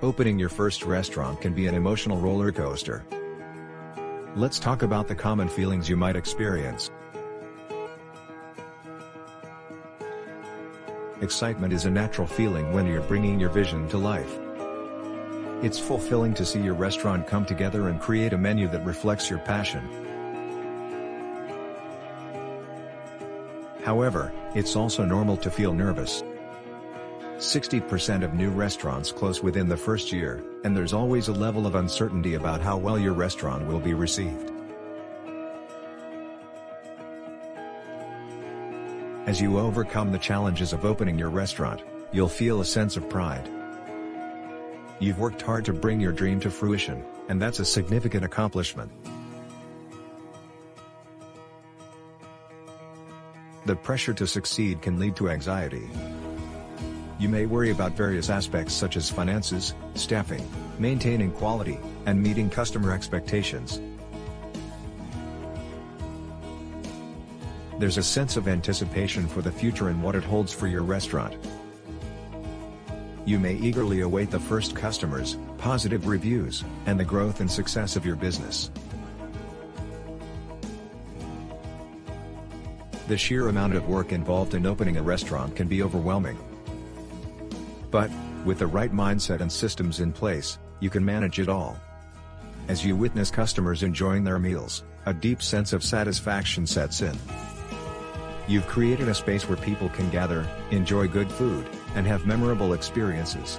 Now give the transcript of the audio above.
Opening your first restaurant can be an emotional roller coaster. Let's talk about the common feelings you might experience. Excitement is a natural feeling when you're bringing your vision to life. It's fulfilling to see your restaurant come together and create a menu that reflects your passion. However, it's also normal to feel nervous. 60% of new restaurants close within the first year, and there's always a level of uncertainty about how well your restaurant will be received. As you overcome the challenges of opening your restaurant, you'll feel a sense of pride. You've worked hard to bring your dream to fruition, and that's a significant accomplishment. The pressure to succeed can lead to anxiety. You may worry about various aspects such as finances, staffing, maintaining quality, and meeting customer expectations. There's a sense of anticipation for the future and what it holds for your restaurant. You may eagerly await the first customers, positive reviews, and the growth and success of your business. The sheer amount of work involved in opening a restaurant can be overwhelming. But, with the right mindset and systems in place, you can manage it all. As you witness customers enjoying their meals, a deep sense of satisfaction sets in. You've created a space where people can gather, enjoy good food, and have memorable experiences.